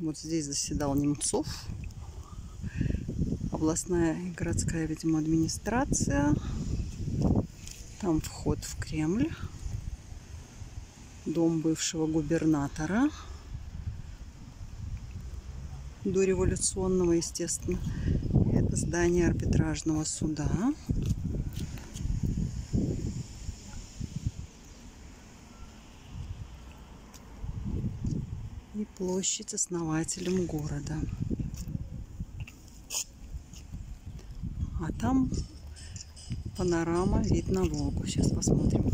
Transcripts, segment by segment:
Вот здесь заседал Немцов. Областная и городская, видимо, администрация. Там вход в Кремль. Дом бывшего губернатора. Дореволюционного, естественно. Это здание арбитражного суда. и площадь основателем города. А там панорама, вид на Волгу. Сейчас посмотрим.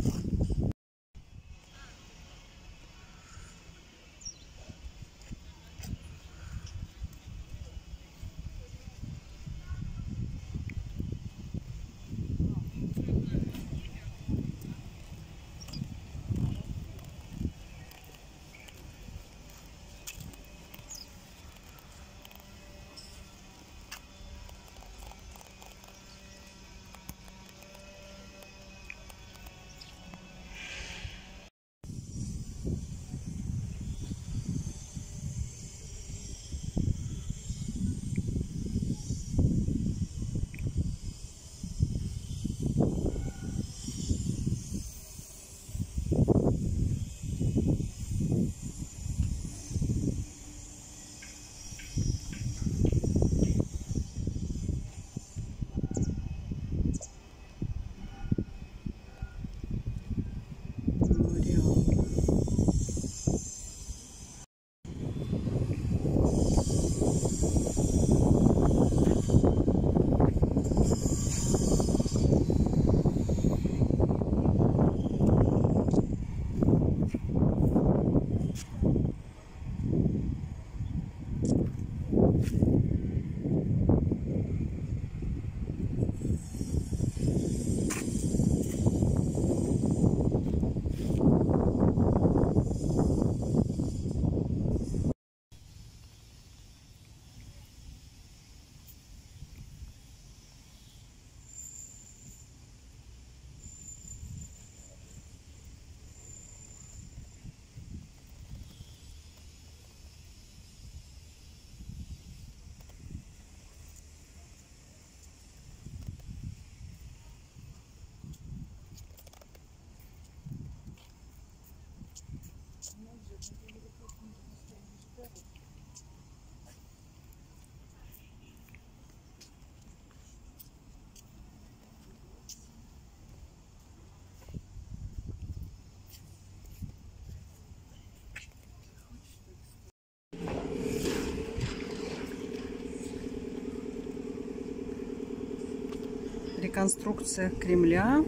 Реконструкция Кремля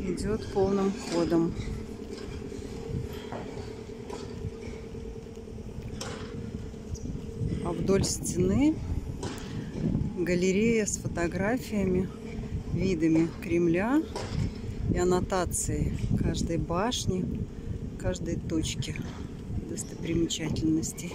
идет полным ходом. А вдоль стены галерея с фотографиями, видами Кремля и аннотацией каждой башни, каждой точки достопримечательностей.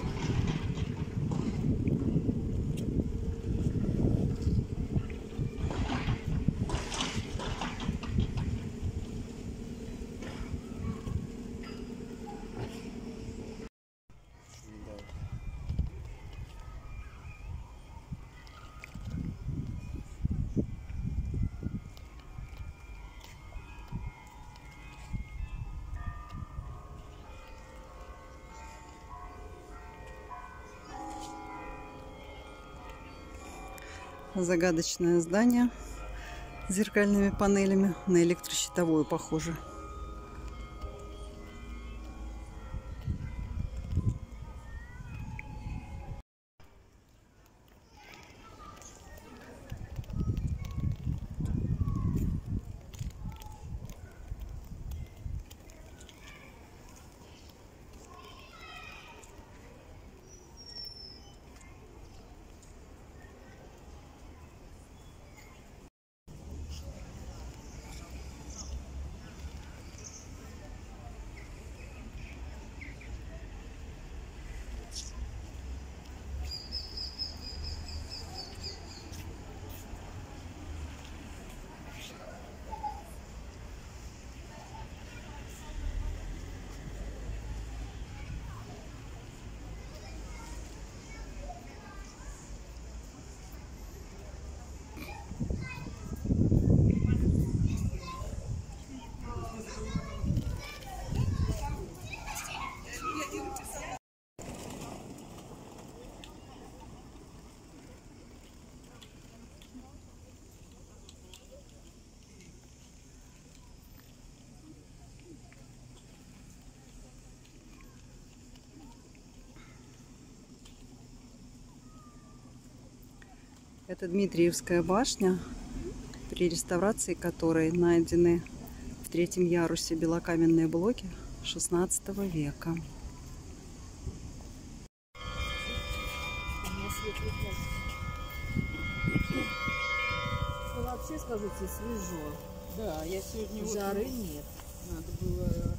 Загадочное здание с зеркальными панелями на электрощитовую похоже. Это Дмитриевская башня, при реставрации которой найдены в третьем ярусе белокаменные блоки XVI века. Ну, вообще, скажите, свежо. Да, я сегодня Жары нет. надо было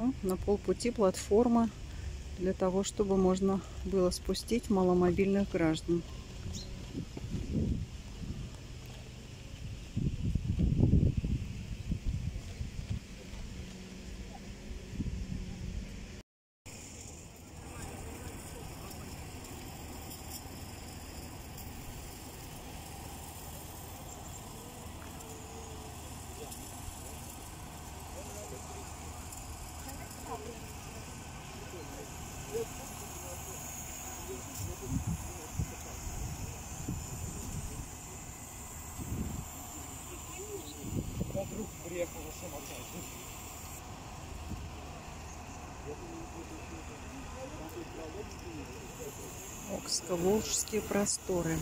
Ну, на полпути платформа для того, чтобы можно было спустить маломобильных граждан. Окско-Волжские просторы.